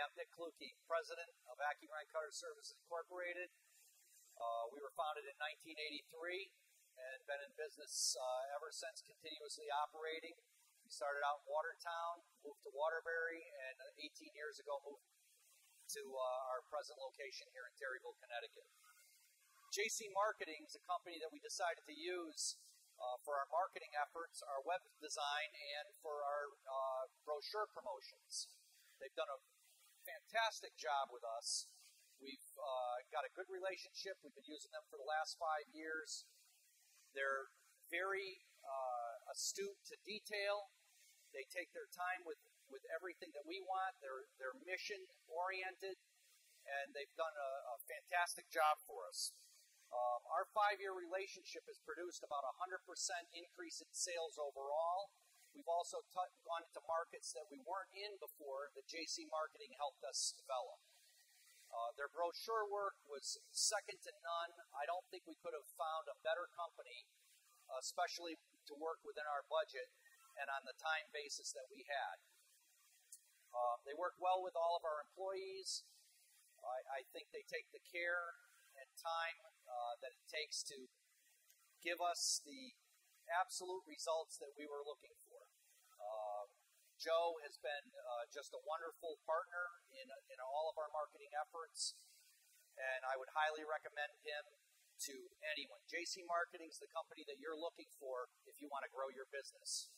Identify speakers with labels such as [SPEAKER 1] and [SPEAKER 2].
[SPEAKER 1] I'm Dick Clukey, President of Accugrind Cutter Services Incorporated. Uh, we were founded in 1983 and been in business uh, ever since, continuously operating. We started out in Watertown, moved to Waterbury, and uh, 18 years ago moved to uh, our present location here in Terryville, Connecticut. JC Marketing is a company that we decided to use uh, for our marketing efforts, our web design, and for our uh, brochure promotions. They've done a fantastic job with us. We've uh, got a good relationship. We've been using them for the last five years. They're very uh, astute to detail. They take their time with, with everything that we want. They're, they're mission oriented, and they've done a, a fantastic job for us. Um, our five year relationship has produced about a 100% increase in sales overall. We've also t- gone into markets that we weren't in before that JC Marketing helped us develop. Uh, their brochure work was second to none. I don't think we could have found a better company, especially to work within our budget and on the time basis that we had. Uh, they work well with all of our employees. I, I think they take the care and time uh, that it takes to give us the absolute results that we were looking for. Uh, Joe has been uh, just a wonderful partner in, in all of our marketing efforts, and I would highly recommend him to anyone. JC Marketing is the company that you're looking for if you want to grow your business.